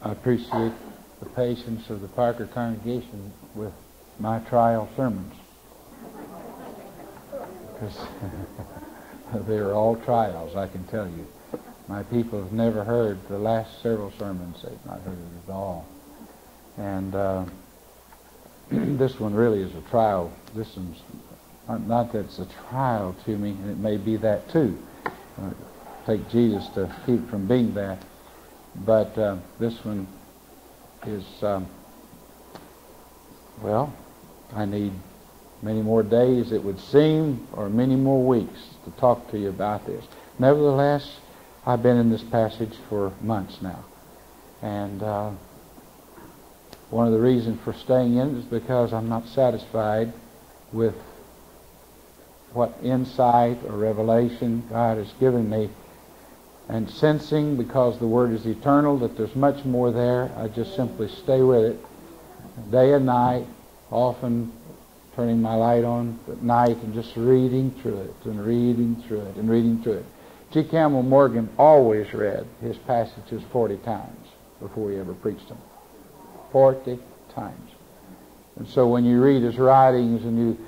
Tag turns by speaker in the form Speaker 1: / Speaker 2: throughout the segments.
Speaker 1: I appreciate the patience of the Parker congregation with my trial sermons. Because they're all trials, I can tell you. My people have never heard the last several sermons. They've not heard it at all. And uh, this one really is a trial. This one's not that it's a trial to me, and it may be that too. Uh, take Jesus to keep from being that. But uh, this one is, um, well, I need many more days, it would seem, or many more weeks to talk to you about this. Nevertheless, I've been in this passage for months now. And uh, one of the reasons for staying in is because I'm not satisfied with what insight or revelation God has given me. And sensing, because the Word is eternal, that there's much more there, I just simply stay with it day and night, often turning my light on at night and just reading through it and reading through it and reading through it. G. Campbell Morgan always read his passages 40 times before he ever preached them. 40 times. And so when you read his writings and you,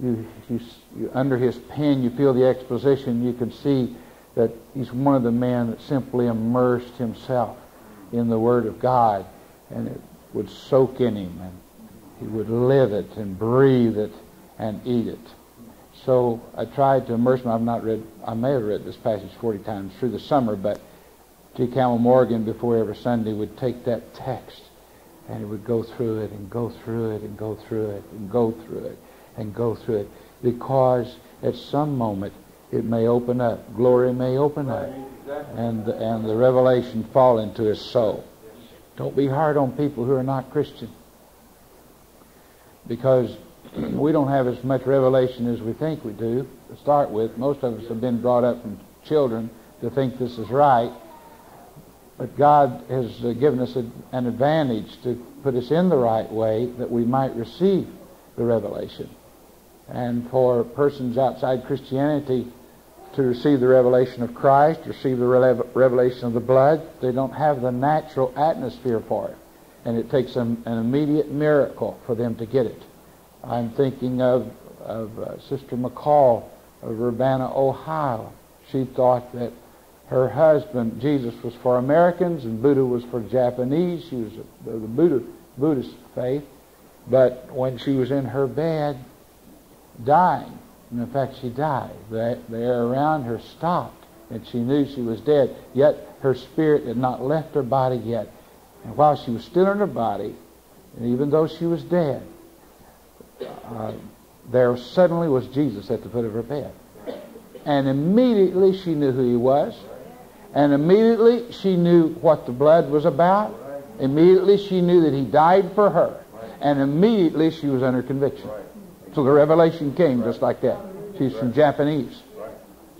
Speaker 1: you, you, you, under his pen you feel the exposition, you can see that he's one of the men that simply immersed himself in the Word of God and it would soak in him and he would live it and breathe it and eat it. So I tried to immerse myself. I've not read, I may have read this passage 40 times through the summer, but G. Campbell Morgan, before every Sunday, would take that text and he would go through it and go through it and go through it and go through it and go through it because at some moment it may open up. Glory may open up and, and the revelation fall into his soul. Don't be hard on people who are not Christian because we don't have as much revelation as we think we do to start with. Most of us have been brought up from children to think this is right. But God has uh, given us an advantage to put us in the right way that we might receive the revelation. And for persons outside Christianity to receive the revelation of Christ, receive the revelation of the blood, they don't have the natural atmosphere for it. And it takes an, an immediate miracle for them to get it. I'm thinking of, of uh, Sister McCall of Urbana, Ohio. She thought that her husband, Jesus, was for Americans and Buddha was for Japanese. She was the Buddha, Buddhist faith. But when she was in her bed, dying, and in fact she died, the, air around her stopped, and she knew she was dead. Yet her spirit had not left her body yet. And while she was still in her body, and even though she was dead, uh, there suddenly was Jesus at the foot of her bed. And immediately she knew who he was. And immediately she knew what the blood was about. Immediately she knew that he died for her. And immediately she was under conviction. So the revelation came just like that. She's from Japanese.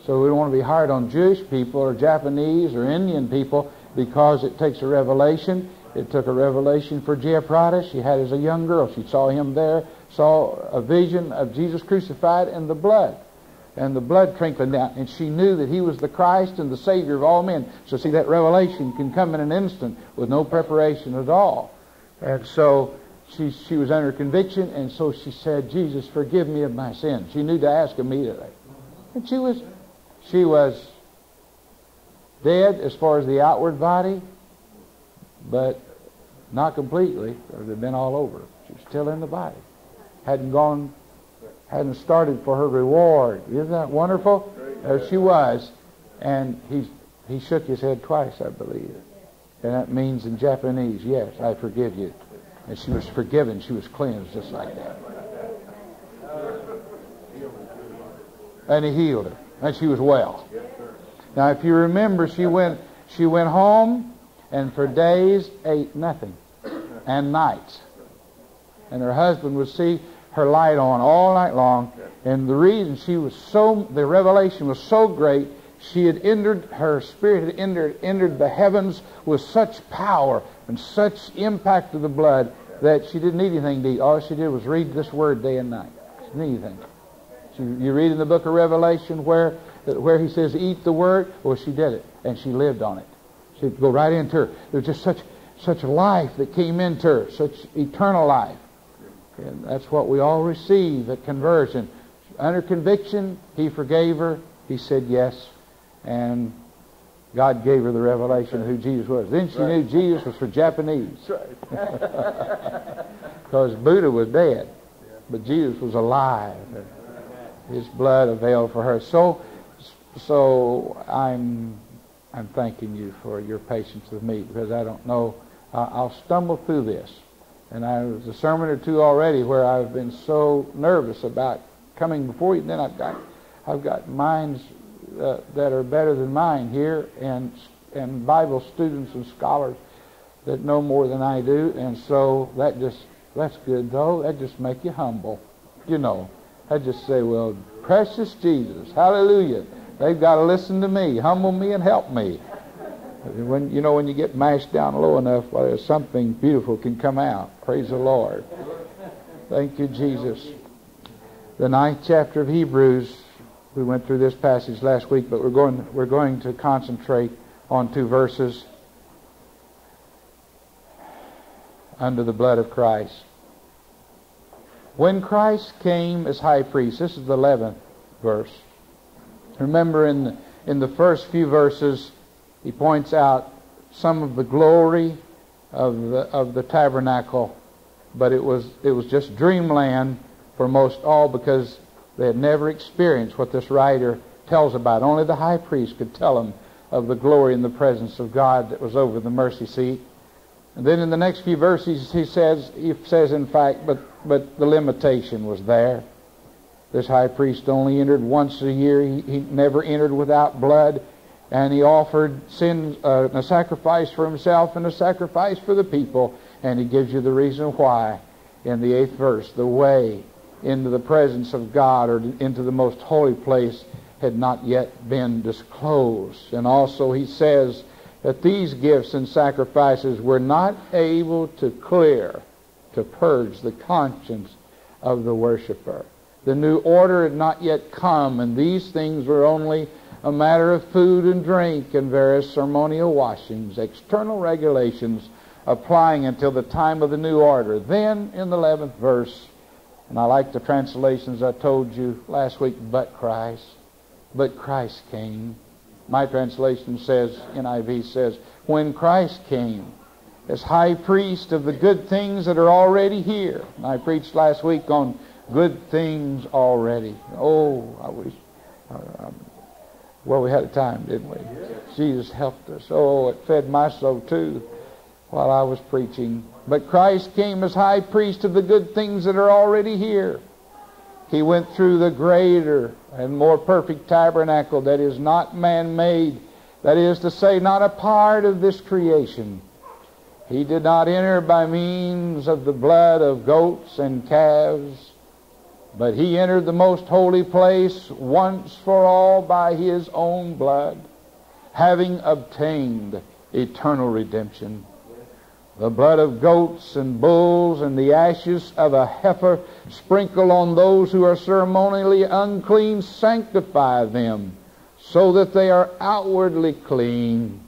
Speaker 1: So we don't want to be hard on Jewish people or Japanese or Indian people because it takes a revelation. It took a revelation for Jayapradha. She had as a young girl. She saw him there saw a vision of Jesus crucified and the blood. And the blood trickling down. And she knew that he was the Christ and the Savior of all men. So see, that revelation can come in an instant with no preparation at all. And so she, she was under conviction, and so she said, Jesus, forgive me of my sins. She knew to ask immediately. And she was, she was dead as far as the outward body, but not completely, or they'd been all over. She was still in the body hadn't gone, hadn't started for her reward. Isn't that wonderful? There she was. And he, he shook his head twice, I believe. And that means in Japanese, yes, I forgive you. And she was forgiven. She was cleansed just like that. And he healed her. And she was well. Now, if you remember, she went, she went home and for days ate nothing and nights. And her husband would see her light on all night long. And the reason she was so, the revelation was so great, she had entered, her spirit had entered, entered the heavens with such power and such impact of the blood that she didn't need anything to eat. All she did was read this word day and night. She didn't need anything. She, you read in the book of Revelation where, where he says, eat the word. Well, she did it, and she lived on it. She'd go right into her. There was just such, such life that came into her, such eternal life. And that's what we all receive at conversion. Under conviction, he forgave her. He said yes. And God gave her the revelation of who Jesus was. Then she right. knew Jesus was for Japanese. Because Buddha was dead, but Jesus was alive. His blood availed for her. So, so I'm, I'm thanking you for your patience with me because I don't know. Uh, I'll stumble through this. And I was a sermon or two already where I've been so nervous about coming before you. And Then I've got, I've got minds uh, that are better than mine here, and and Bible students and scholars that know more than I do, and so that just that's good though. That just make you humble, you know. I just say, well, precious Jesus, Hallelujah. They've got to listen to me, humble me, and help me. When you know when you get mashed down low enough, well, something beautiful can come out. Praise the Lord. Thank you, Jesus. The ninth chapter of Hebrews we went through this passage last week, but we're going, we're going to concentrate on two verses under the blood of Christ. When Christ came as high priest, this is the 11th verse. Remember in the, in the first few verses, he points out some of the glory of the, of the tabernacle, but it was, it was just dreamland for most all because they had never experienced what this writer tells about. Only the high priest could tell them of the glory and the presence of God that was over the mercy seat. And then in the next few verses he says he says in fact, but but the limitation was there. This high priest only entered once a year. He, he never entered without blood, and he offered sin uh, a sacrifice for himself and a sacrifice for the people. And he gives you the reason why in the eighth verse. The way into the presence of God or into the most holy place had not yet been disclosed. And also he says that these gifts and sacrifices were not able to clear, to purge the conscience of the worshiper. The new order had not yet come, and these things were only a matter of food and drink and various ceremonial washings, external regulations applying until the time of the new order. Then, in the 11th verse, and I like the translations I told you last week, but Christ. But Christ came. My translation says, NIV says, when Christ came as high priest of the good things that are already here. And I preached last week on good things already. Oh, I wish. Uh, um, well, we had a time, didn't we? Jesus helped us. Oh, it fed my soul too while I was preaching. But Christ came as high priest of the good things that are already here. He went through the greater and more perfect tabernacle that is not man made, that is to say, not a part of this creation. He did not enter by means of the blood of goats and calves, but he entered the most holy place once for all by his own blood, having obtained eternal redemption. The blood of goats and bulls and the ashes of a heifer sprinkle on those who are ceremonially unclean, sanctify them, so that they are outwardly clean.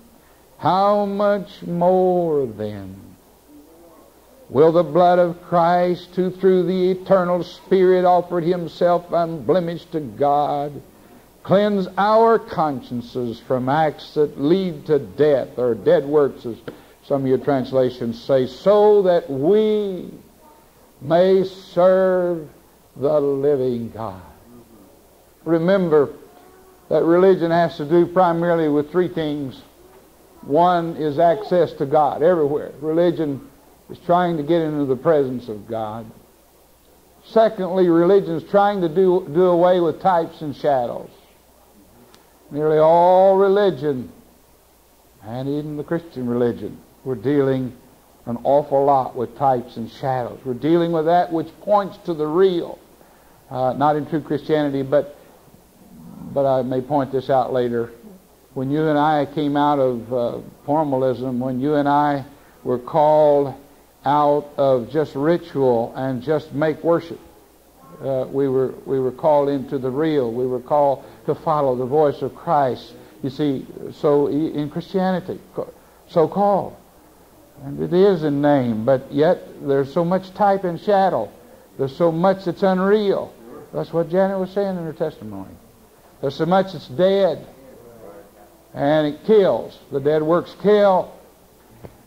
Speaker 1: How much more then will the blood of Christ, who through the eternal Spirit offered himself unblemished to God, cleanse our consciences from acts that lead to death or dead works as some of your translations say, so that we may serve the living God. Remember that religion has to do primarily with three things. One is access to God everywhere. Religion is trying to get into the presence of God. Secondly, religion is trying to do, do away with types and shadows. Nearly all religion, and even the Christian religion, we're dealing an awful lot with types and shadows. We're dealing with that which points to the real, uh, not in true Christianity, but but I may point this out later. When you and I came out of uh, formalism, when you and I were called out of just ritual and just make worship, uh, we were we were called into the real. We were called to follow the voice of Christ. You see, so in Christianity, so called. And it is in name, but yet there's so much type and shadow. There's so much that's unreal. That's what Janet was saying in her testimony. There's so much that's dead. And it kills. The dead works kill.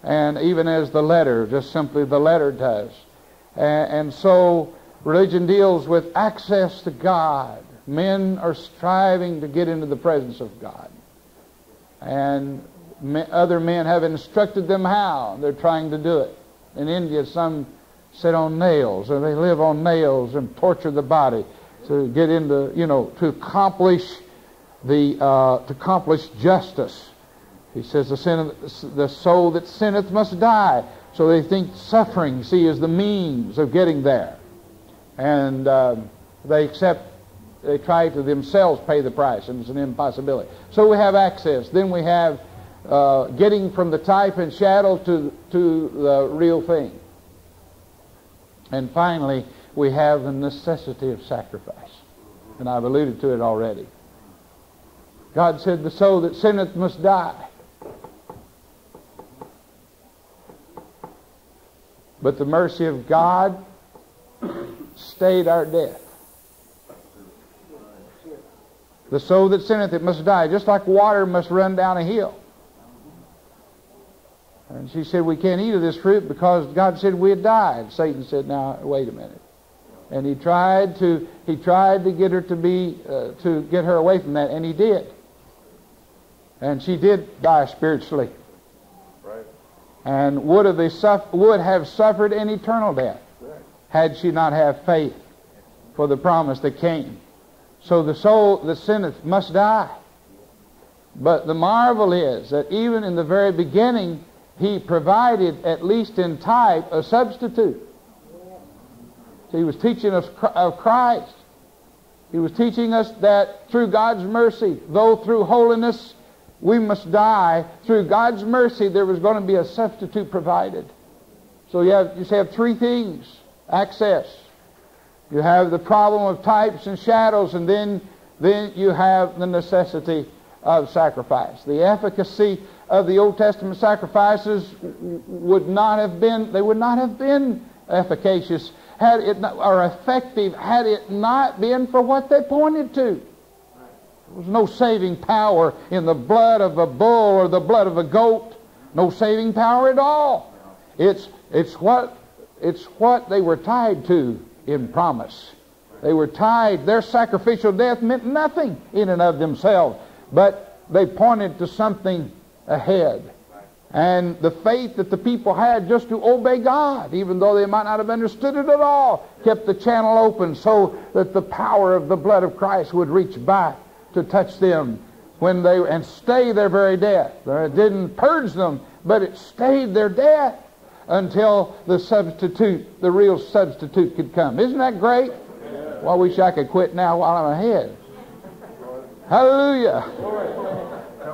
Speaker 1: And even as the letter, just simply the letter does. And, and so religion deals with access to God. Men are striving to get into the presence of God. And other men have instructed them how. They're trying to do it. In India, some sit on nails, or they live on nails and torture the body to get into, you know, to accomplish the uh, to accomplish justice. He says the sin of, the soul that sinneth must die. So they think suffering, see, is the means of getting there, and uh, they accept. They try to themselves pay the price, and it's an impossibility. So we have access. Then we have uh, getting from the type and shadow to to the real thing. And finally, we have the necessity of sacrifice. And I've alluded to it already. God said, The soul that sinneth must die. But the mercy of God stayed our death. The soul that sinneth, it must die, just like water must run down a hill. And she said, We can't eat of this fruit because God said we'd die. And Satan said, Now, wait a minute. And he tried to he tried to get her to be uh, to get her away from that, and he did. And she did die spiritually. Right. And would have, they suffer, would have suffered an eternal death had she not have faith for the promise that came. So the soul that sinneth must die. But the marvel is that even in the very beginning, he provided, at least in type, a substitute. So he was teaching us of Christ. He was teaching us that through God's mercy, though through holiness we must die, through God's mercy there was going to be a substitute provided. So you have you have three things: access. You have the problem of types and shadows, and then then you have the necessity of sacrifice. The efficacy of the Old Testament sacrifices would not have been, they would not have been efficacious had it not, or effective had it not been for what they pointed to. There was no saving power in the blood of a bull or the blood of a goat. No saving power at all. It's, it's, what, it's what they were tied to in promise. They were tied, their sacrificial death meant nothing in and of themselves, but they pointed to something ahead. And the faith that the people had just to obey God, even though they might not have understood it at all, kept the channel open so that the power of the blood of Christ would reach back to touch them when they and stay their very death. It didn't purge them, but it stayed their death until the substitute, the real substitute, could come. Isn't that great? Well, I wish I could quit now while I'm ahead. Hallelujah.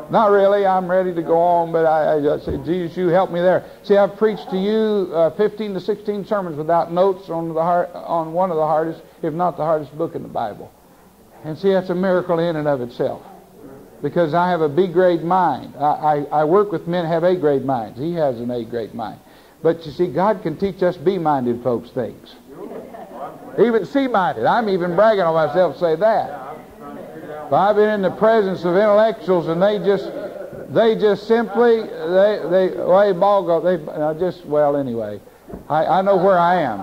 Speaker 1: Not really. I'm ready to go on, but I, I just say, Jesus, you help me there. See, I've preached to you uh, 15 to 16 sermons without notes on the hard, on one of the hardest, if not the hardest book in the Bible. And see, that's a miracle in and of itself. Because I have a B grade mind. I, I, I work with men have A grade minds. He has an A grade mind. But you see, God can teach us B minded folks things. Even C minded. I'm even bragging on myself to say that. But I've been in the presence of intellectuals, and they just, they just simply, they, they, well, ball go, they, I just, well, anyway, I, I know where I am.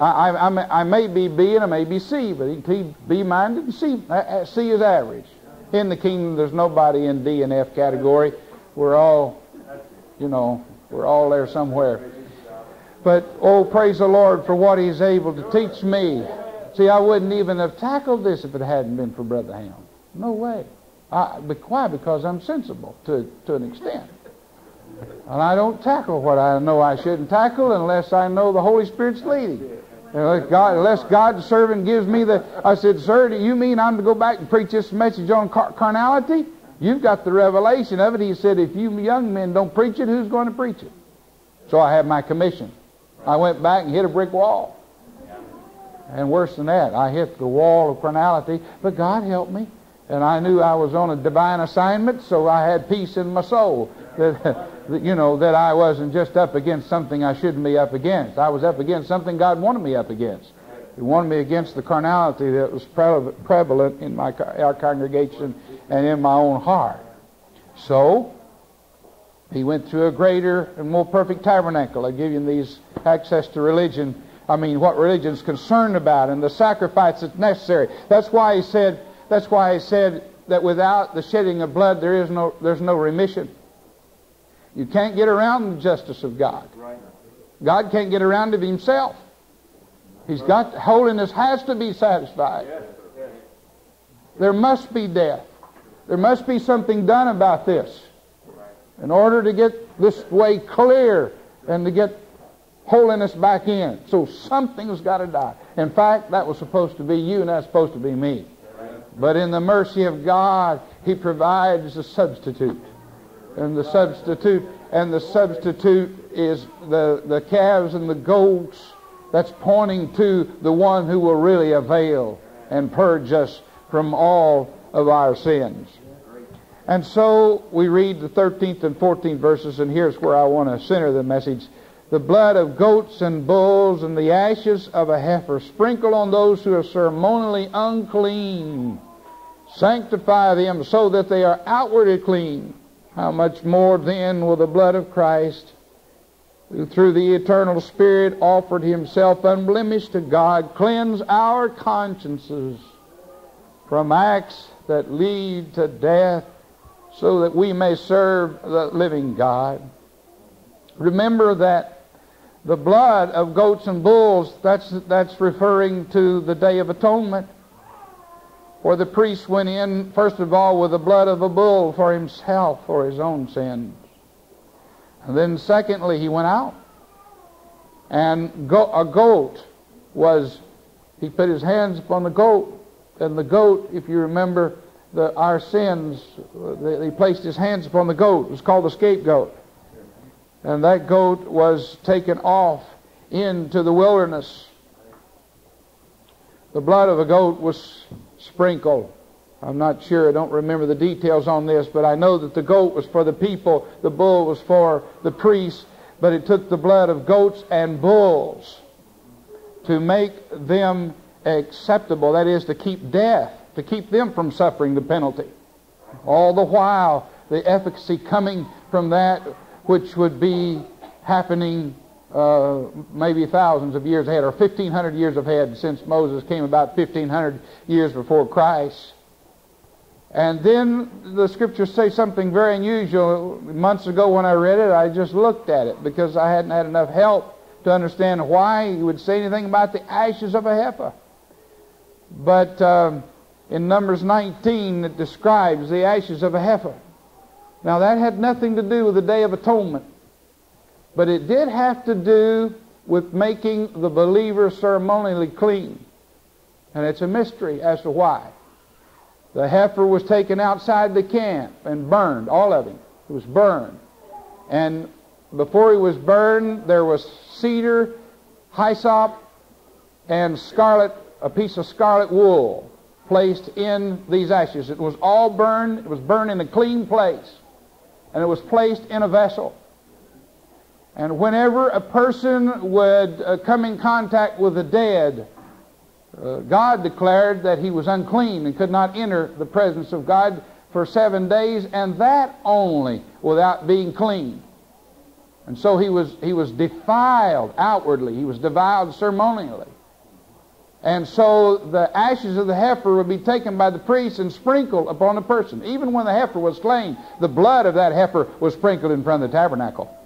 Speaker 1: I, I, I, may be B and I may be C, but be minded and C. Uh, uh, C is average. In the kingdom, there's nobody in D and F category. We're all, you know, we're all there somewhere. But oh, praise the Lord for what He's able to teach me. See, I wouldn't even have tackled this if it hadn't been for Brother Helm. No way. I, why? Because I'm sensible to, to an extent. And I don't tackle what I know I shouldn't tackle unless I know the Holy Spirit's leading. Unless, God, unless God's servant gives me the. I said, Sir, do you mean I'm to go back and preach this message on car- carnality? You've got the revelation of it. He said, If you young men don't preach it, who's going to preach it? So I had my commission. I went back and hit a brick wall. And worse than that, I hit the wall of carnality, but God helped me. And I knew I was on a divine assignment, so I had peace in my soul. that, that, you know, that I wasn't just up against something I shouldn't be up against. I was up against something God wanted me up against. He wanted me against the carnality that was prevalent in my, our congregation and in my own heart. So, he went through a greater and more perfect tabernacle. I give you these access to religion. I mean, what religion's concerned about and the sacrifice that's necessary. That's why he said, that's why he said that without the shedding of blood, there is no, there's no remission. You can't get around the justice of God. God can't get around it himself. He's got holiness has to be satisfied. There must be death. There must be something done about this in order to get this way clear and to get holiness back in. So something's got to die. In fact, that was supposed to be you and that's supposed to be me. But in the mercy of God, He provides a substitute. And the substitute, and the substitute is the, the calves and the goats. That's pointing to the one who will really avail and purge us from all of our sins. And so we read the 13th and 14th verses, and here's where I want to center the message. The blood of goats and bulls and the ashes of a heifer sprinkle on those who are ceremonially unclean. Sanctify them so that they are outwardly clean how much more then will the blood of Christ, who through the eternal Spirit offered himself unblemished to God, cleanse our consciences from acts that lead to death, so that we may serve the living God? Remember that the blood of goats and bulls, that's, that's referring to the Day of Atonement where the priest went in, first of all, with the blood of a bull for himself, for his own sins. And then, secondly, he went out. And go, a goat was, he put his hands upon the goat. And the goat, if you remember the, our sins, he placed his hands upon the goat. It was called the scapegoat. And that goat was taken off into the wilderness. The blood of a goat was sprinkled. I'm not sure, I don't remember the details on this, but I know that the goat was for the people, the bull was for the priests, but it took the blood of goats and bulls to make them acceptable. That is, to keep death, to keep them from suffering the penalty. All the while, the efficacy coming from that which would be happening uh, maybe thousands of years ahead, or 1,500 years ahead, since Moses came about 1,500 years before Christ. And then the scriptures say something very unusual. Months ago when I read it, I just looked at it because I hadn't had enough help to understand why he would say anything about the ashes of a heifer. But um, in Numbers 19, it describes the ashes of a heifer. Now, that had nothing to do with the Day of Atonement. But it did have to do with making the believer ceremonially clean. And it's a mystery as to why. The heifer was taken outside the camp and burned, all of him. It was burned. And before he was burned, there was cedar, hyssop, and scarlet, a piece of scarlet wool placed in these ashes. It was all burned. It was burned in a clean place. And it was placed in a vessel. And whenever a person would uh, come in contact with the dead, uh, God declared that he was unclean and could not enter the presence of God for seven days, and that only without being clean. And so he was, he was defiled outwardly, he was defiled ceremonially. And so the ashes of the heifer would be taken by the priest and sprinkled upon the person. Even when the heifer was slain, the blood of that heifer was sprinkled in front of the tabernacle.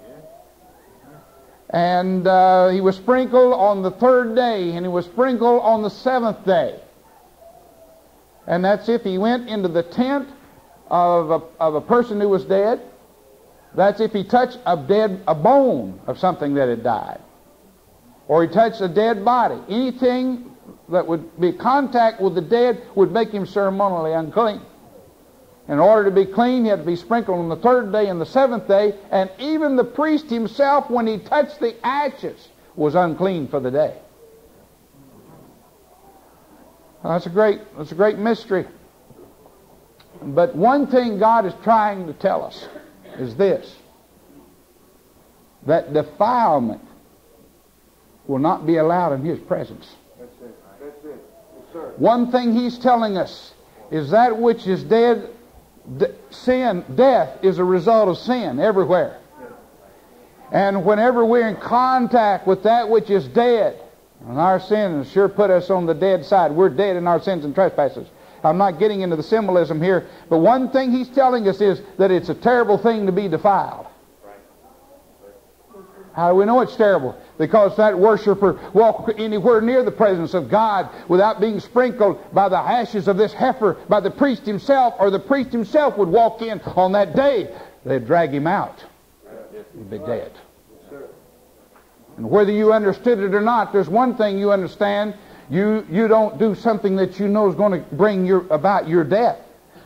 Speaker 1: And uh, he was sprinkled on the third day, and he was sprinkled on the seventh day. And that's if he went into the tent of a, of a person who was dead. That's if he touched a dead a bone of something that had died, or he touched a dead body. Anything that would be contact with the dead would make him ceremonially unclean. In order to be clean, he had to be sprinkled on the third day and the seventh day, and even the priest himself, when he touched the ashes, was unclean for the day. That's a great, that's a great mystery. But one thing God is trying to tell us is this. that defilement will not be allowed in his presence.
Speaker 2: That's it. That's it. Yes, sir.
Speaker 1: One thing he's telling us is that which is dead, sin, death is a result of sin everywhere. And whenever we're in contact with that which is dead, and our sins sure put us on the dead side. We're dead in our sins and trespasses. I'm not getting into the symbolism here, but one thing he's telling us is that it's a terrible thing to be defiled. How do we know it's terrible? Because that worshiper walk anywhere near the presence of God without being sprinkled by the ashes of this heifer, by the priest himself, or the priest himself would walk in on that day. They'd drag him out. He'd be dead. And whether you understood it or not, there's one thing you understand. You, you don't do something that you know is going to bring your, about your death.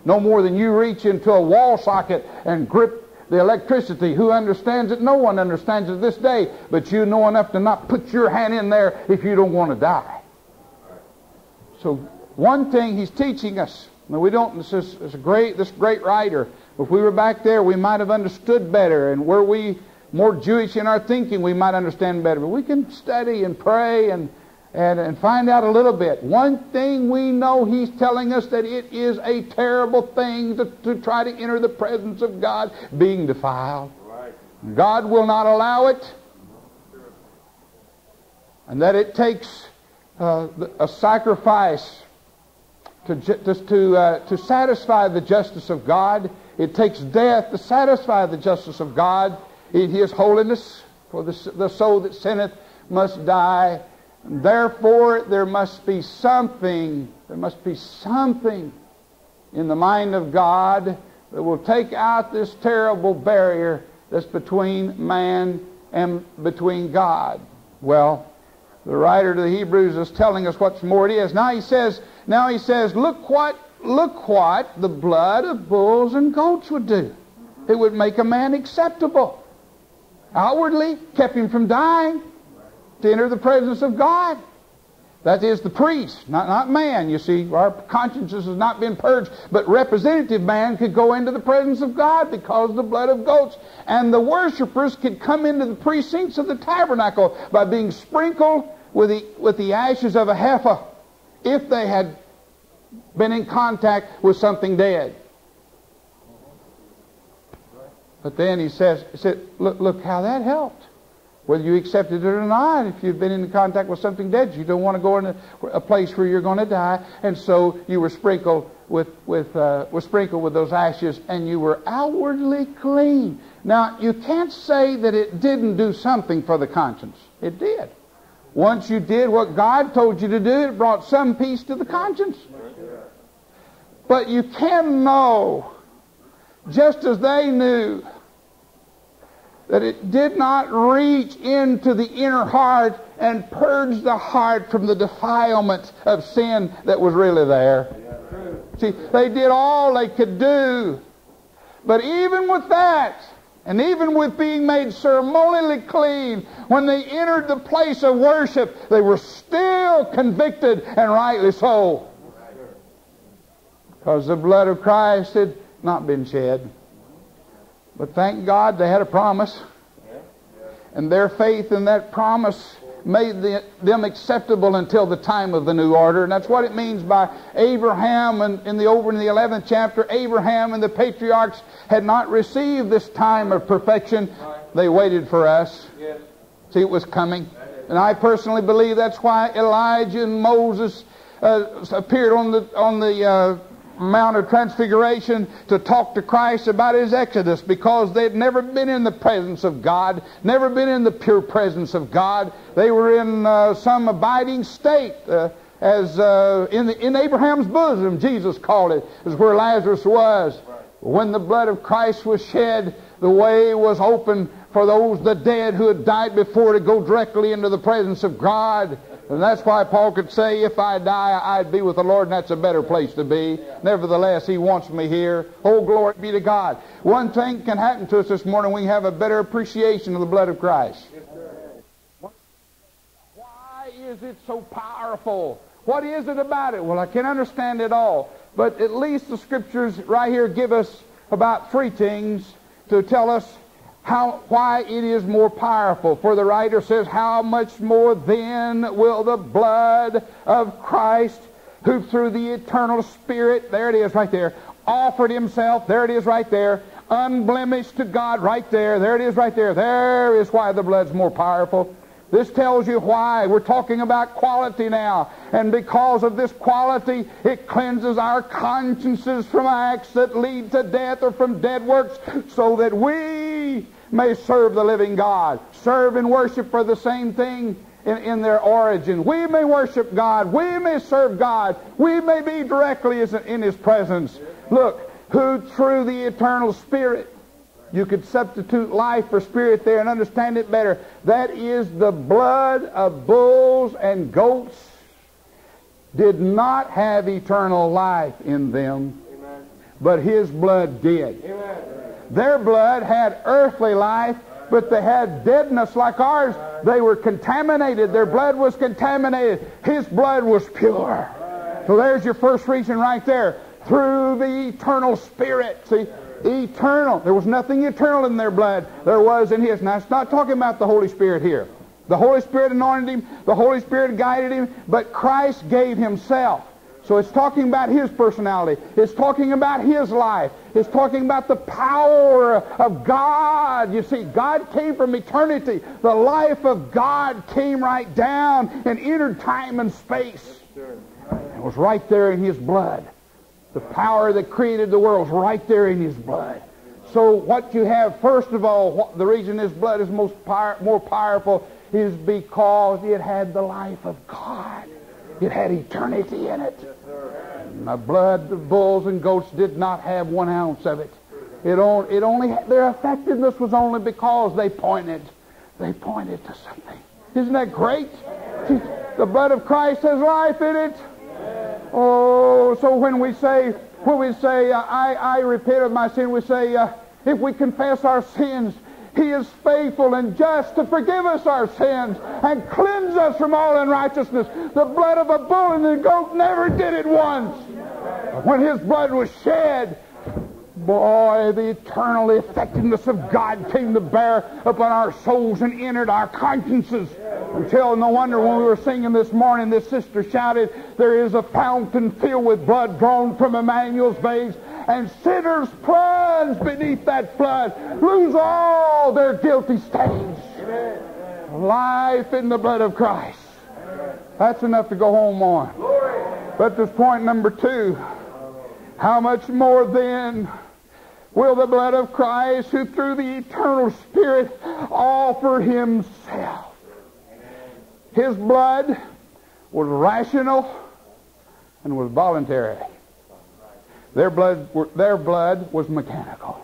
Speaker 1: No more than you reach into a wall socket and grip the electricity. Who understands it? No one understands it this day. But you know enough to not put your hand in there if you don't want to die. So one thing he's teaching us. Now we don't. This is, this great. This great writer. If we were back there, we might have understood better. And were we more Jewish in our thinking, we might understand better. But we can study and pray and, and, and find out a little bit. One thing we know, he's telling us that it is a terrible thing to, to try to enter the presence of God being defiled. God will not allow it. And that it takes uh, a sacrifice to, just to, uh, to satisfy the justice of God. It takes death to satisfy the justice of God in his holiness, for the, the soul that sinneth must die. Therefore, there must be something, there must be something in the mind of God that will take out this terrible barrier that's between man and between God. Well, the writer to the Hebrews is telling us what's more it is. Now he says, now he says, look what, look what the blood of bulls and goats would do. It would make a man acceptable outwardly kept him from dying to enter the presence of God. That is the priest, not, not man, you see. Our consciences has not been purged, but representative man could go into the presence of God because the blood of goats. And the worshippers could come into the precincts of the tabernacle by being sprinkled with the, with the ashes of a heifer if they had been in contact with something dead. But then he says, he said, look, look how that helped. Whether you accepted it or not, if you've been in contact with something dead, you don't want to go in a, a place where you're going to die, and so you were sprinkled with with uh, were sprinkled with those ashes, and you were outwardly clean. Now you can't say that it didn't do something for the conscience. It did. Once you did what God told you to do, it brought some peace to the conscience. But you can know, just as they knew, that it did not reach into the inner heart and purge the heart from the defilement of sin that was really there. See, they did all they could do. But even with that, and even with being made ceremonially clean, when they entered the place of worship, they were still convicted, and rightly so. Because the blood of Christ had not been shed. But thank God they had a promise. And their faith in that promise made the, them acceptable until the time of the new order. And that's what it means by Abraham and in the over in the 11th chapter, Abraham and the patriarchs had not received this time of perfection. They waited for us. See, it was coming. And I personally believe that's why Elijah and Moses uh, appeared on the, on the uh, Mount of Transfiguration to talk to Christ about his exodus because they'd never been in the presence of God, never been in the pure presence of God. They were in uh, some abiding state. Uh, as uh, in, the, in Abraham's bosom, Jesus called it, is where Lazarus was. When the blood of Christ was shed, the way was open for those, the dead who had died before, to go directly into the presence of God. And that's why Paul could say, if I die, I'd be with the Lord, and that's a better place to be. Nevertheless, he wants me here. Oh, glory be to God. One thing can happen to us this morning, we have a better appreciation of the blood of Christ. Why is it so powerful? What is it about it? Well, I can't understand it all. But at least the scriptures right here give us about three things to tell us how, why it is more powerful. For the writer says, How much more then will the blood of Christ, who through the eternal Spirit, there it is right there, offered himself, there it is right there, unblemished to God right there, there it is right there. There is why the blood's more powerful. This tells you why. We're talking about quality now. And because of this quality, it cleanses our consciences from acts that lead to death or from dead works so that we may serve the living God. Serve and worship for the same thing in, in their origin. We may worship God. We may serve God. We may be directly in His presence. Look, who through the eternal Spirit you could substitute life for spirit there and understand it better. That is the blood of bulls and goats did not have eternal life in them, Amen. but his blood did. Amen. Their blood had earthly life, but they had deadness like ours. They were contaminated. Their blood was contaminated. His blood was pure. So there's your first reason right there. Through the eternal Spirit. See, eternal. There was nothing eternal in their blood. There was in his. Now, it's not talking about the Holy Spirit here. The Holy Spirit anointed him. The Holy Spirit guided him. But Christ gave himself. So it's talking about his personality. It's talking about his life. It's talking about the power of God. You see, God came from eternity. The life of God came right down and entered time and space. It was right there in his blood. The power that created the world is right there in his blood. So what you have, first of all, the reason his blood is most power, more powerful is because it had the life of God. It had eternity in it. The blood of bulls and goats did not have one ounce of it. It, on, it only their effectiveness was only because they pointed. They pointed to something. Isn't that great? The blood of Christ has life in it. Oh, so when we say, when we say, uh, I, I repent of my sin, we say, uh, if we confess our sins, He is faithful and just to forgive us our sins and cleanse us from all unrighteousness. The blood of a bull and a goat never did it once. When His blood was shed, Boy, the eternal effectiveness of God came to bear upon our souls and entered our consciences. Until, no wonder when we were singing this morning, this sister shouted, There is a fountain filled with blood drawn from Emmanuel's veins, and sinners plunge beneath that flood, lose all their guilty stains. Life in the blood of Christ. That's enough to go home on. But this point number two. How much more then will the blood of Christ, who through the eternal Spirit offer himself? His blood was rational and was voluntary. Their blood, their blood was mechanical.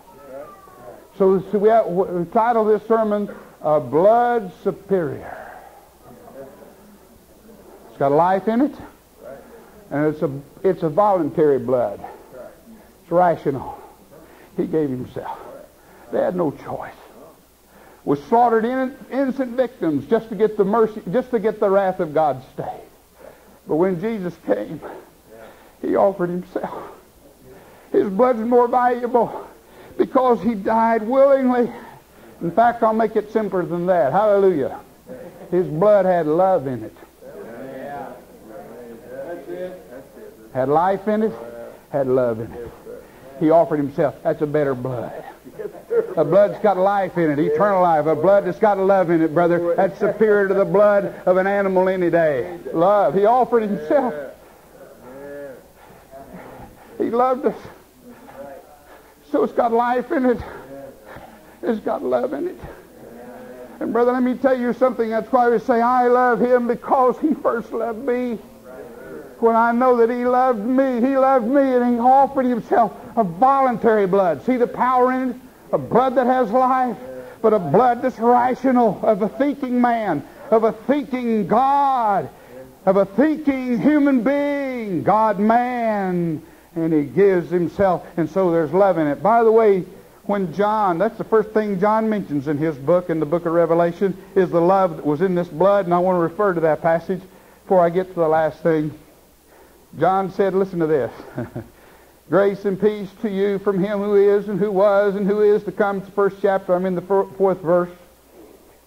Speaker 1: So, so we, have, we title this sermon, "A Blood Superior." It's got life in it, and it's a it's a voluntary blood. It's rational. He gave himself. They had no choice. Was slaughtered in, innocent victims just to get the mercy, just to get the wrath of God stayed. But when Jesus came, he offered himself. His blood is more valuable because he died willingly. In fact, I'll make it simpler than that. Hallelujah. His blood had love in it. Had life in it, had love in it. He offered himself. That's a better blood. A blood's got life in it, eternal life. A blood that's got love in it, brother. That's superior to the blood of an animal any day. Love. He offered himself. He loved us. So it's got life in it. It's got love in it. And brother, let me tell you something. That's why we say, I love him because he first loved me when I know that He loved me. He loved me and He offered Himself a voluntary blood. See the power in it? A blood that has life, but a blood that's rational, of a thinking man, of a thinking God, of a thinking human being, God man. And He gives Himself, and so there's love in it. By the way, when John, that's the first thing John mentions in his book, in the book of Revelation, is the love that was in this blood, and I want to refer to that passage before I get to the last thing. John said, listen to this.
Speaker 3: Grace and peace to you from him who is and who was and who is to come. It's the first chapter. I'm in the fourth verse.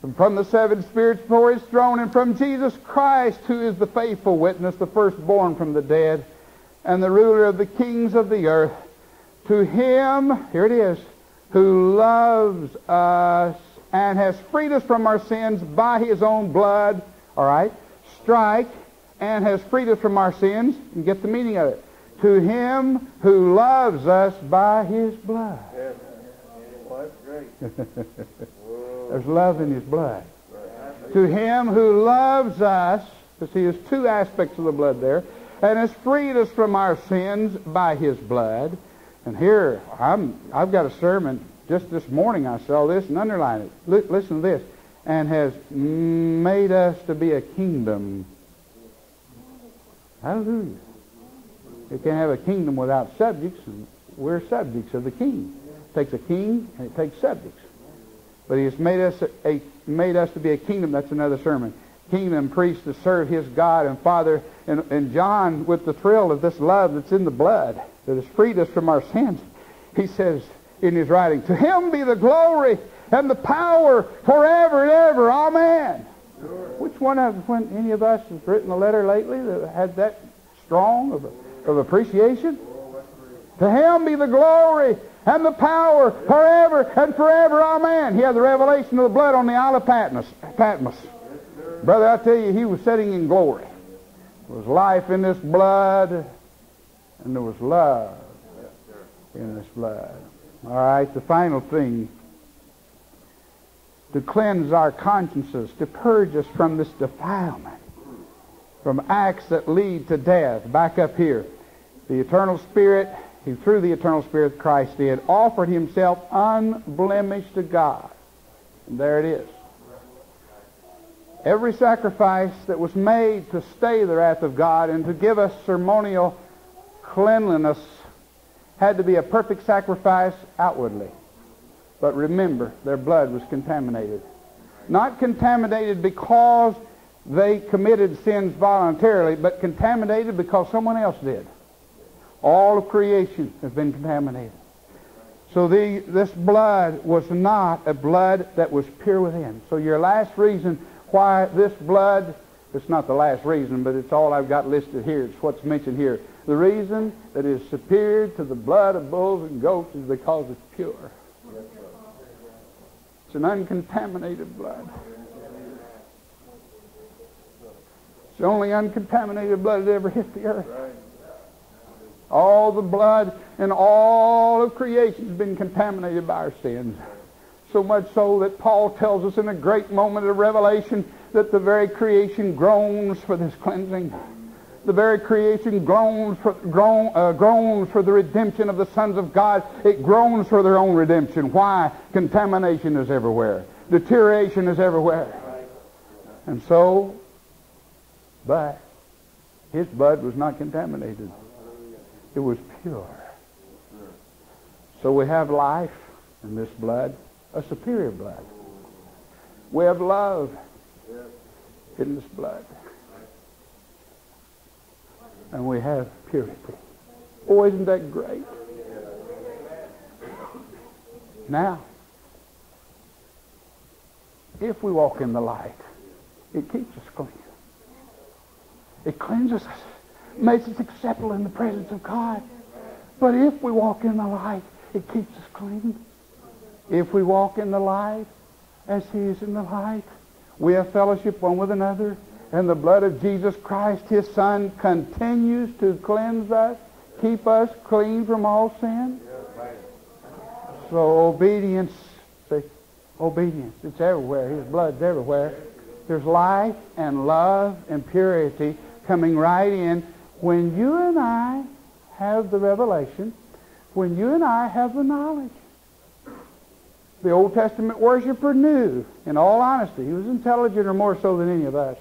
Speaker 3: And from the seven spirits before his throne and from Jesus Christ, who is the faithful witness, the firstborn from the dead, and the ruler of the kings of the earth. To him, here it is, who loves us and has freed us from our sins by his own blood. All right? Strike and has freed us from our sins. And get the meaning of it. To him who loves us by his blood.
Speaker 2: Yes. Well, that's great.
Speaker 3: There's love in his blood. To him who loves us, you see, there's two aspects of the blood there, and has freed us from our sins by his blood. And here, I'm, I've got a sermon. Just this morning I saw this and underlined it. L- listen to this. And has made us to be a kingdom. Hallelujah. You can't have a kingdom without subjects, and we're subjects of the king. It takes a king and it takes subjects. But he has made us a, made us to be a kingdom. That's another sermon. Kingdom priest to serve his God and Father. And, and John, with the thrill of this love that's in the blood that has freed us from our sins, he says in his writing, To him be the glory and the power forever and ever. Amen. Sure. Which one of when any of us has written a letter lately that had that strong of, a, of appreciation? To him be the glory and the power forever and forever. Amen. He had the revelation of the blood on the Isle of Patmos. Patmos. Brother, I tell you, he was sitting in glory. There was life in this blood, and there was love in this blood. All right, the final thing to cleanse our consciences, to purge us from this defilement, from acts that lead to death. Back up here. The eternal Spirit he, through the eternal Spirit Christ did, offered himself unblemished to God. And there it is. Every sacrifice that was made to stay the wrath of God and to give us ceremonial cleanliness had to be a perfect sacrifice outwardly. But remember, their blood was contaminated. Not contaminated because they committed sins voluntarily, but contaminated because someone else did. All of creation has been contaminated. So the, this blood was not a blood that was pure within. So your last reason why this blood, it's not the last reason, but it's all I've got listed here. It's what's mentioned here. The reason that is superior to the blood of bulls and goats is because it's pure. It's an uncontaminated blood. It's the only uncontaminated blood that ever hit the earth. All the blood and all of creation has been contaminated by our sins. So much so that Paul tells us in a great moment of revelation that the very creation groans for this cleansing. The very creation groans for, groan, uh, groans for the redemption of the sons of God. It groans for their own redemption. Why? Contamination is everywhere. Deterioration is everywhere. And so, but his blood was not contaminated. It was pure. So we have life in this blood, a superior blood. We have love in this blood. And we have purity. Oh, isn't that great? Now, if we walk in the light, it keeps us clean. It cleanses us makes us acceptable in the presence of God. But if we walk in the light, it keeps us clean. If we walk in the light as he is in the light, we have fellowship one with another, and the blood of Jesus Christ, his Son, continues to cleanse us, keep us clean from all sin. So obedience, see, obedience, it's everywhere. His blood's everywhere. There's life and love and purity coming right in when you and I have the revelation, when you and I have the knowledge. The Old Testament worshiper knew, in all honesty, he was intelligent or more so than any of us.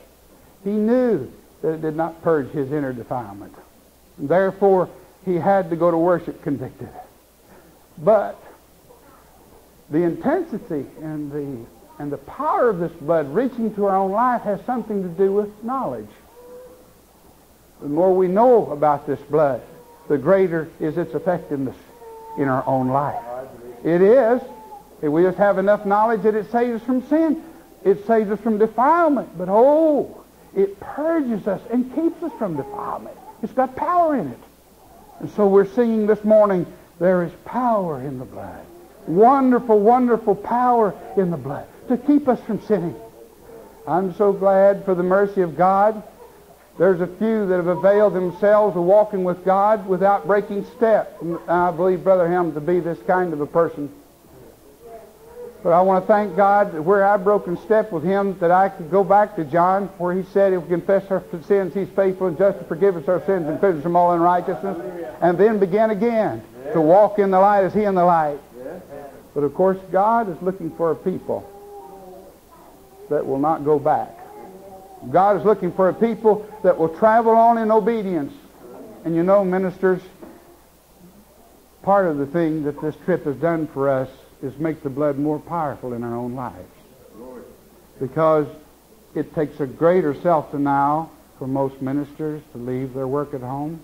Speaker 3: He knew that it did not purge his inner defilement. And therefore, he had to go to worship convicted. But the intensity and the and the power of this blood reaching to our own life has something to do with knowledge. The more we know about this blood, the greater is its effectiveness in our own life. It is. If we just have enough knowledge that it saves us from sin, it saves us from defilement. But oh, it purges us and keeps us from defilement. It's got power in it. And so we're singing this morning, there is power in the blood. Wonderful, wonderful power in the blood to keep us from sinning. I'm so glad for the mercy of God. There's a few that have availed themselves of walking with God without breaking step. And I believe Brother Helm to be this kind of a person. But I want to thank God that where I've broken step with Him, that I could go back to John, where He said, if we confess our sins, He's faithful and just to forgive us our sins and cleanse us from all unrighteousness, and then begin again to walk in the light as He in the light. But of course, God is looking for a people that will not go back. God is looking for a people that will travel on in obedience. And you know, ministers, part of the thing that this trip has done for us is make the blood more powerful in our own lives. Because it takes a greater self-denial for most ministers to leave their work at home.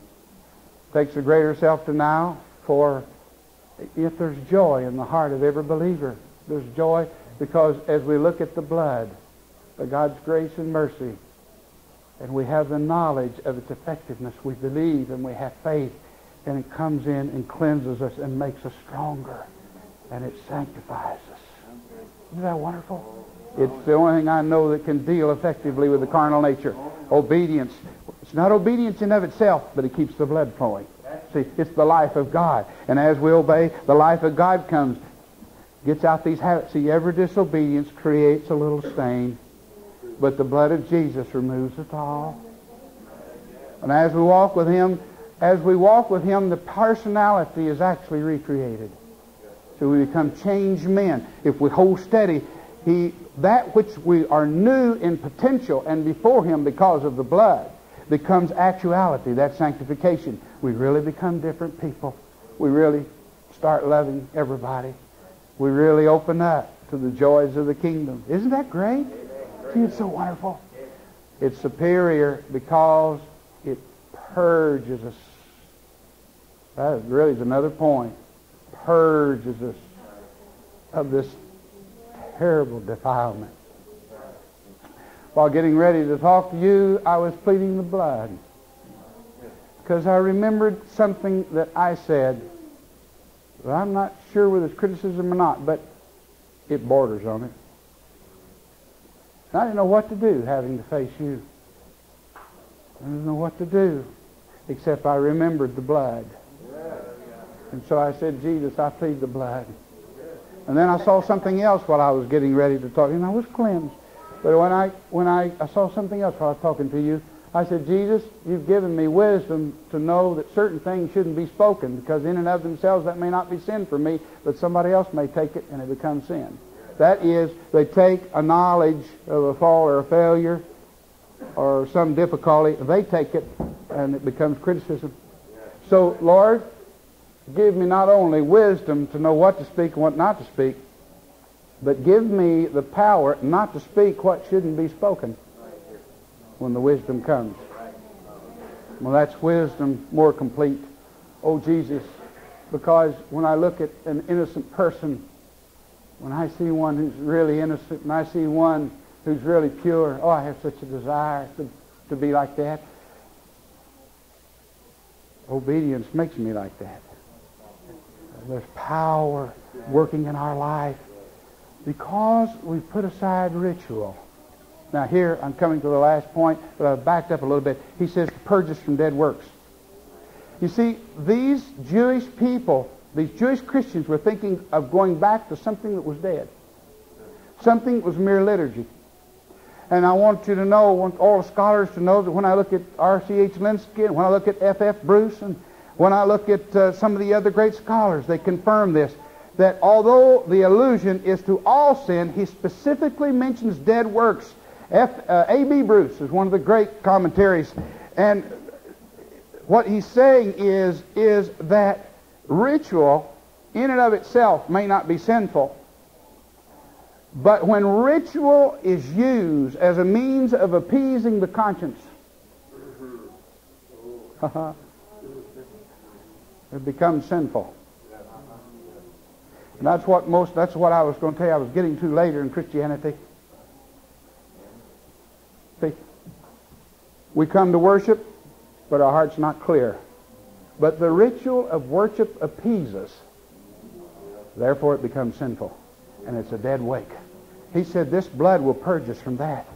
Speaker 3: It takes a greater self-denial for if there's joy in the heart of every believer. There's joy because as we look at the blood, of God's grace and mercy, and we have the knowledge of its effectiveness, we believe and we have faith, and it comes in and cleanses us and makes us stronger and it sanctifies us. Isn't that wonderful? It's the only thing I know that can deal effectively with the carnal nature. Obedience. It's not obedience in of itself, but it keeps the blood flowing. See, it's the life of God. And as we obey, the life of God comes, gets out these habits. See, every disobedience creates a little stain, but the blood of Jesus removes it all. And as we walk with Him, as we walk with Him, the personality is actually recreated. So we become changed men. If we hold steady, he, that which we are new in potential and before Him because of the blood becomes actuality. That's sanctification. We really become different people. We really start loving everybody. We really open up to the joys of the kingdom. Isn't that great? It's so wonderful. It's superior because it purges us. That really is another point purges us of this terrible defilement. While getting ready to talk to you, I was pleading the blood. Because I remembered something that I said. I'm not sure whether it's criticism or not, but it borders on it. I didn't know what to do having to face you. I didn't know what to do, except I remembered the blood. And so I said, Jesus, I plead the blood. And then I saw something else while I was getting ready to talk, and I was cleansed. But when I when I, I saw something else while I was talking to you, I said, Jesus, you've given me wisdom to know that certain things shouldn't be spoken because in and of themselves that may not be sin for me, but somebody else may take it and it becomes sin. That is, they take a knowledge of a fall or a failure or some difficulty, they take it and it becomes criticism. So, Lord, give me not only wisdom to know what to speak and what not to speak, but give me the power not to speak what shouldn't be spoken when the wisdom comes. Well, that's wisdom more complete. Oh, Jesus, because when I look at an innocent person, when I see one who's really innocent and I see one who's really pure, oh, I have such a desire to, to be like that. Obedience makes me like that. There's power working in our life because we put aside ritual. Now here, I'm coming to the last point, but I've backed up a little bit. He says to purge us from dead works. You see, these Jewish people, these Jewish Christians were thinking of going back to something that was dead. Something that was mere liturgy. And I want you to know, I want all the scholars to know that when I look at R.C.H. Lenski and when I look at F.F. Bruce and when I look at uh, some of the other great scholars, they confirm this that although the allusion is to all sin, he specifically mentions dead works. F, uh, A.B. Bruce is one of the great commentaries. And what he's saying is, is that ritual, in and of itself, may not be sinful. But when ritual is used as a means of appeasing the conscience, It becomes sinful. And that's what most that's what I was going to tell you I was getting to later in Christianity. See, we come to worship, but our heart's not clear. But the ritual of worship appeases. Therefore it becomes sinful. And it's a dead weight. He said this blood will purge us from that.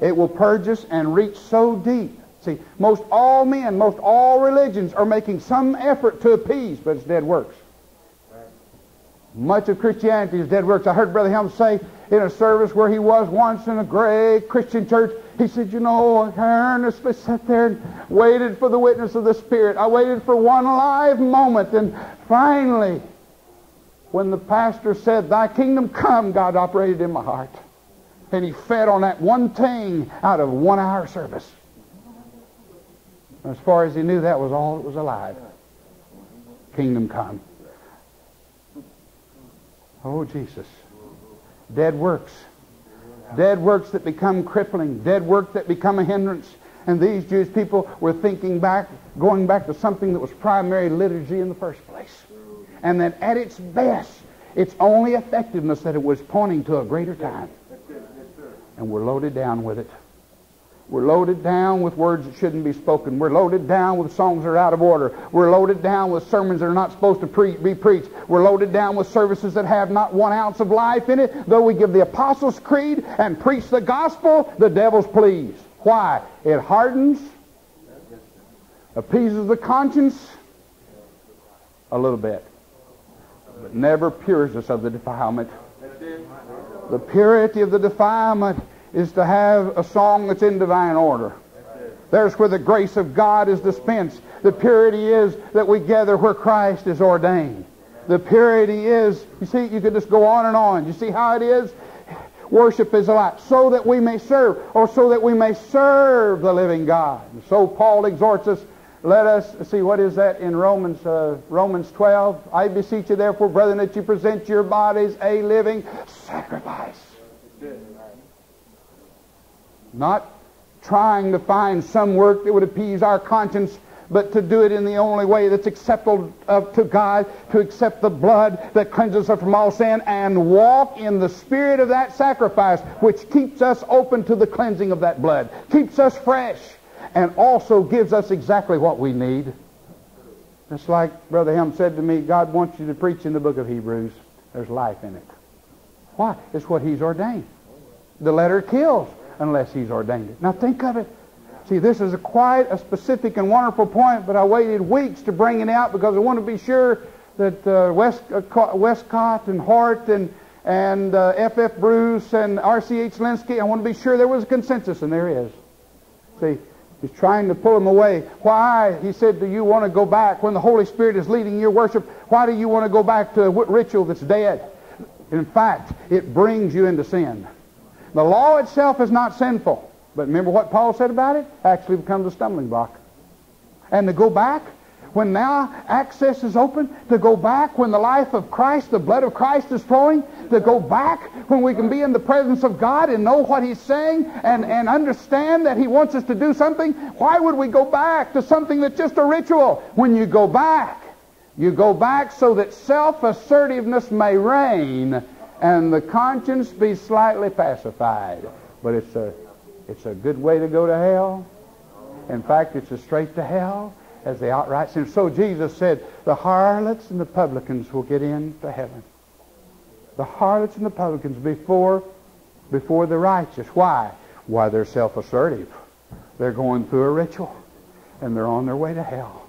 Speaker 3: It will purge us and reach so deep. See, most all men, most all religions are making some effort to appease, but it's dead works. Much of Christianity is dead works. I heard Brother Helms say in a service where he was once in a great Christian church, he said, You know, I earnestly sat there and waited for the witness of the Spirit. I waited for one live moment, and finally, when the pastor said, Thy kingdom come, God operated in my heart. And he fed on that one thing out of one hour service. As far as he knew, that was all that was alive. Kingdom come. Oh, Jesus. Dead works. Dead works that become crippling. Dead work that become a hindrance. And these Jewish people were thinking back, going back to something that was primary liturgy in the first place. And that at its best, its only effectiveness that it was pointing to a greater time. And we're loaded down with it. We're loaded down with words that shouldn't be spoken. We're loaded down with songs that are out of order. We're loaded down with sermons that are not supposed to pre- be preached. We're loaded down with services that have not one ounce of life in it. Though we give the Apostles' Creed and preach the gospel, the devil's pleased. Why? It hardens, appeases the conscience a little bit, but never pures us of the defilement. The purity of the defilement is to have a song that's in divine order. There's where the grace of God is dispensed. The purity is that we gather where Christ is ordained. The purity is, you see, you could just go on and on. You see how it is? Worship is a lot. So that we may serve, or so that we may serve the living God. And so Paul exhorts us, let us, see, what is that in Romans, uh, Romans 12? I beseech you therefore, brethren, that you present your bodies a living sacrifice. Not trying to find some work that would appease our conscience, but to do it in the only way that's acceptable uh, to God, to accept the blood that cleanses us from all sin, and walk in the spirit of that sacrifice, which keeps us open to the cleansing of that blood, keeps us fresh, and also gives us exactly what we need. Just like Brother Helm said to me, God wants you to preach in the book of Hebrews. There's life in it. Why? It's what He's ordained. The letter kills unless He's ordained it. Now think of it. See, this is a quite a specific and wonderful point, but I waited weeks to bring it out because I want to be sure that uh, West, uh, Westcott and Hort and and uh, F.F. Bruce and R.C.H. Lenski, I want to be sure there was a consensus, and there is. See, he's trying to pull them away. Why, he said, do you want to go back when the Holy Spirit is leading your worship? Why do you want to go back to a ritual that's dead? In fact, it brings you into sin. The law itself is not sinful. But remember what Paul said about it? Actually becomes a stumbling block. And to go back, when now access is open, to go back when the life of Christ, the blood of Christ is flowing, to go back when we can be in the presence of God and know what He's saying and, and understand that He wants us to do something, why would we go back to something that's just a ritual? When you go back, you go back so that self-assertiveness may reign and the conscience be slightly pacified. But it's a, it's a good way to go to hell. In fact, it's as straight to hell as the outright sin. So Jesus said, the harlots and the publicans will get into heaven. The harlots and the publicans before, before the righteous. Why? Why, they're self-assertive. They're going through a ritual, and they're on their way to hell.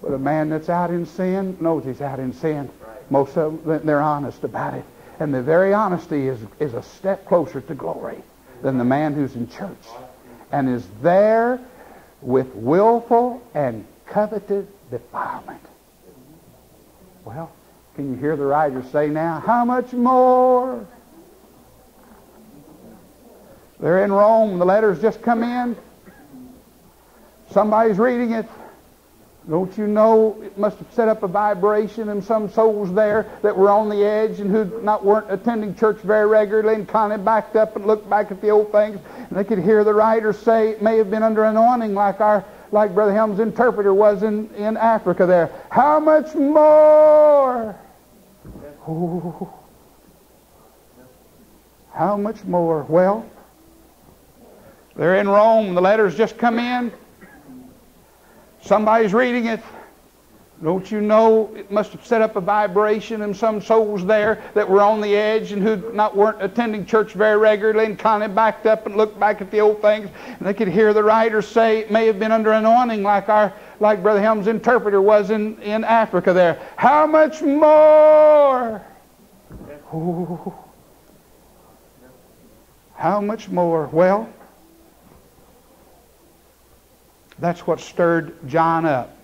Speaker 3: But a man that's out in sin knows he's out in sin. Most of them, they're honest about it. And the very honesty is, is a step closer to glory than the man who's in church and is there with willful and coveted defilement. Well, can you hear the writer say now, how much more? They're in Rome. The letter's just come in. Somebody's reading it. Don't you know it must have set up a vibration in some souls there that were on the edge and who not weren't attending church very regularly and kind of backed up and looked back at the old things and they could hear the writer say it may have been under an anointing like our like Brother Helm's interpreter was in, in Africa there. How much more? Ooh. How much more? Well, they're in Rome. The letter's just come in. Somebody's reading it. Don't you know it must have set up a vibration in some souls there that were on the edge and who not weren't attending church very regularly and kind of backed up and looked back at the old things and they could hear the writer say it may have been under anointing like our like Brother Helm's interpreter was in, in Africa there. How much more? Ooh. How much more? Well, that's what stirred John up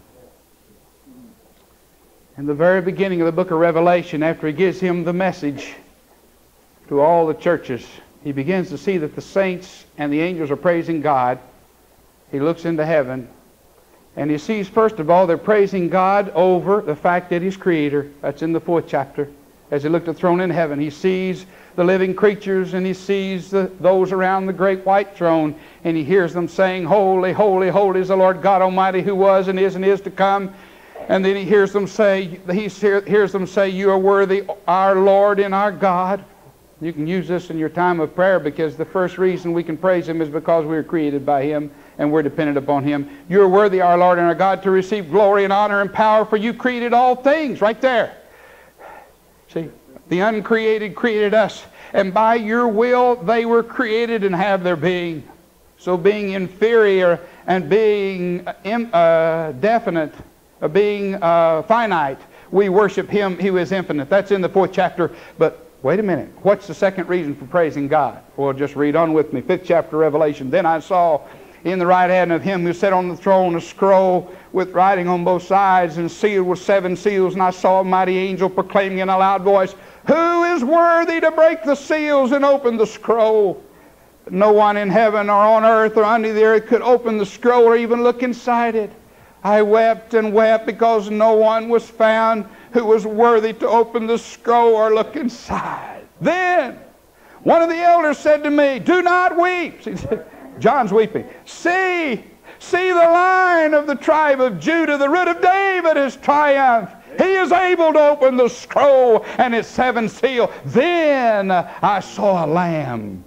Speaker 3: in the very beginning of the book of Revelation, after he gives him the message to all the churches, he begins to see that the saints and the angels are praising God. He looks into heaven and he sees, first of all, they're praising God over the fact that he's creator. That's in the fourth chapter. As he looked at the throne in heaven, he sees the living creatures and he sees the, those around the great white throne and he hears them saying, Holy, holy, holy is the Lord God Almighty who was and is and is to come. And then he hears them say, he hears them say, You are worthy, our Lord and our God. You can use this in your time of prayer because the first reason we can praise Him is because we are created by Him and we're dependent upon Him. You are worthy, our Lord and our God, to receive glory and honor and power, for you created all things, right there. See, the uncreated created us, and by your will they were created and have their being. So being inferior and being uh, definite of being uh, finite, we worship him who is infinite. That's in the fourth chapter. But wait a minute. What's the second reason for praising God? Well, just read on with me. Fifth chapter Revelation. Then I saw in the right hand of him who sat on the throne a scroll with writing on both sides and sealed with seven seals. And I saw a mighty angel proclaiming in a loud voice, Who is worthy to break the seals and open the scroll? No one in heaven or on earth or under the earth could open the scroll or even look inside it. I wept and wept because no one was found who was worthy to open the scroll or look inside. Then one of the elders said to me, Do not weep. John's weeping. See, see the line of the tribe of Judah, the root of David has triumphed. He is able to open the scroll and its seven seal. Then I saw a lamb.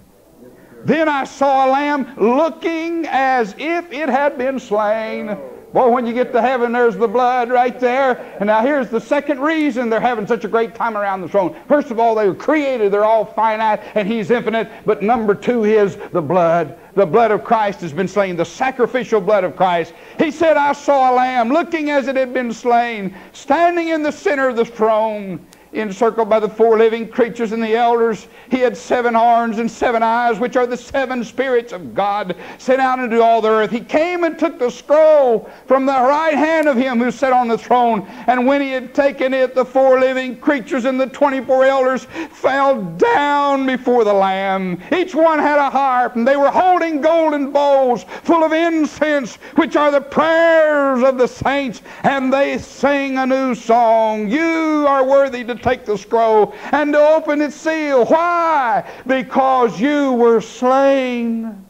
Speaker 3: Then I saw a lamb looking as if it had been slain Boy, when you get to heaven, there's the blood right there. And now here's the second reason they're having such a great time around the throne. First of all, they were created, they're all finite, and He's infinite. But number two is the blood. The blood of Christ has been slain, the sacrificial blood of Christ. He said, I saw a lamb looking as it had been slain, standing in the center of the throne encircled by the four living creatures and the elders. He had seven horns and seven eyes, which are the seven spirits of God sent out into all the earth. He came and took the scroll from the right hand of him who sat on the throne. And when he had taken it, the four living creatures and the 24 elders fell down before the Lamb. Each one had a harp, and they were holding golden bowls full of incense, which are the prayers of the saints. And they sang a new song. You are worthy to take the scroll and to open its seal. Why? Because you were slain.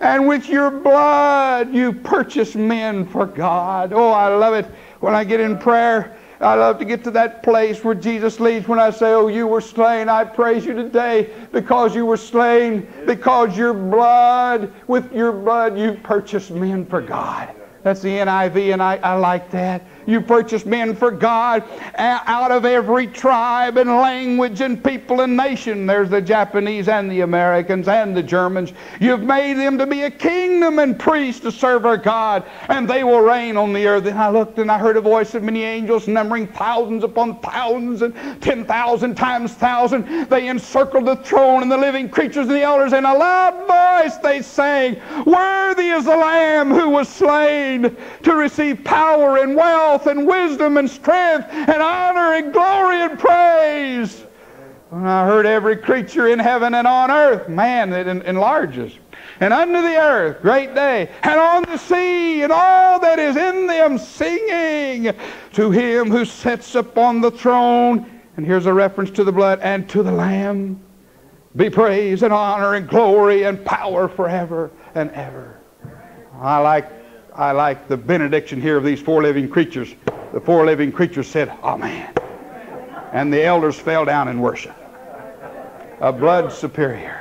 Speaker 3: And with your blood you purchased men for God. Oh, I love it when I get in prayer. I love to get to that place where Jesus leads when I say, Oh, you were slain. I praise you today because you were slain, because your blood, with your blood, you purchased men for God. That's the NIV, and I, I like that. You purchased men for God out of every tribe and language and people and nation. There's the Japanese and the Americans and the Germans. You've made them to be a kingdom and priests to serve our God, and they will reign on the earth. And I looked and I heard a voice of many angels numbering thousands upon thousands and ten thousand times thousand. They encircled the throne and the living creatures and the elders. In a loud voice they sang, Worthy is the Lamb who was slain to receive power and wealth wealth and wisdom and strength and honor and glory and praise. And I heard every creature in heaven and on earth, man, that enlarges, and under the earth, great day, and on the sea, and all that is in them, singing to him who sits upon the throne. And here's a reference to the blood and to the Lamb. Be praise and honor and glory and power forever and ever. I like I like the benediction here of these four living creatures. The four living creatures said, Amen. And the elders fell down in worship. A blood superior.